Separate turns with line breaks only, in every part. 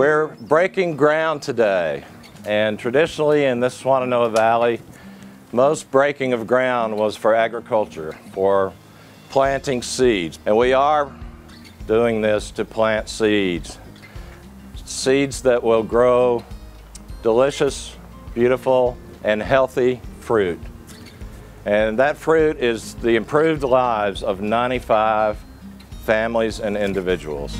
We're breaking ground today, and traditionally in this Swannanoa Valley, most breaking of ground was for agriculture, for planting seeds. And we are doing this to plant seeds. Seeds that will grow delicious, beautiful, and healthy fruit. And that fruit is the improved lives of 95 families and individuals.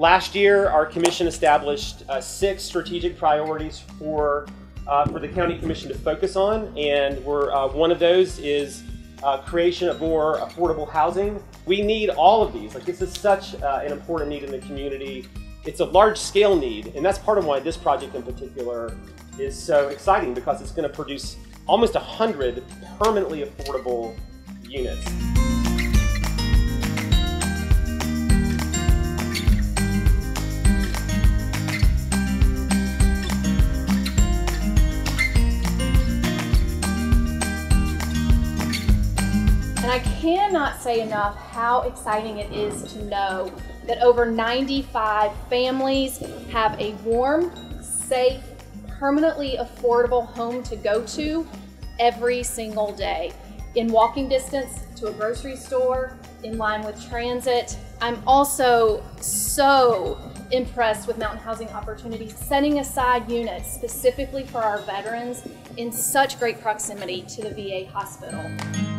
Last year, our commission established uh, six strategic priorities for uh, for the county commission to focus on, and we're, uh, one of those is uh, creation of more affordable housing. We need all of these. Like this is such uh, an important need in the community. It's a large scale need, and that's part of why this project in particular is so exciting because it's going to produce almost 100 permanently affordable units.
And I cannot say enough how exciting it is to know that over 95 families have a warm, safe, permanently affordable home to go to every single day. In walking distance to a grocery store, in line with transit. I'm also so impressed with Mountain Housing Opportunities setting aside units specifically for our veterans in such great proximity to the VA hospital.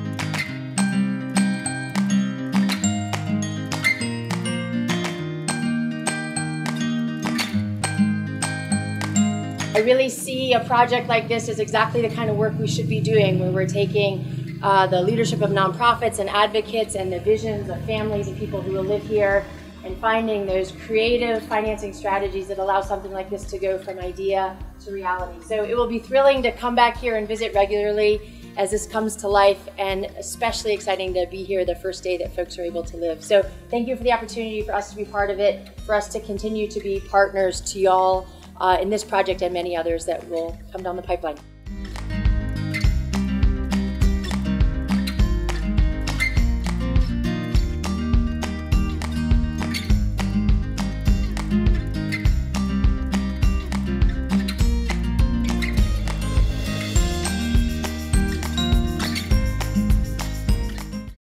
I really see a project like this as exactly the kind of work we should be doing, where we're taking uh, the leadership of nonprofits and advocates and the visions of families and people who will live here and finding those creative financing strategies that allow something like this to go from idea to reality. So it will be thrilling to come back here and visit regularly as this comes to life and especially exciting to be here the first day that folks are able to live. So thank you for the opportunity for us to be part of it, for us to continue to be partners to y'all Uh, in this project and many others that will come down the pipeline.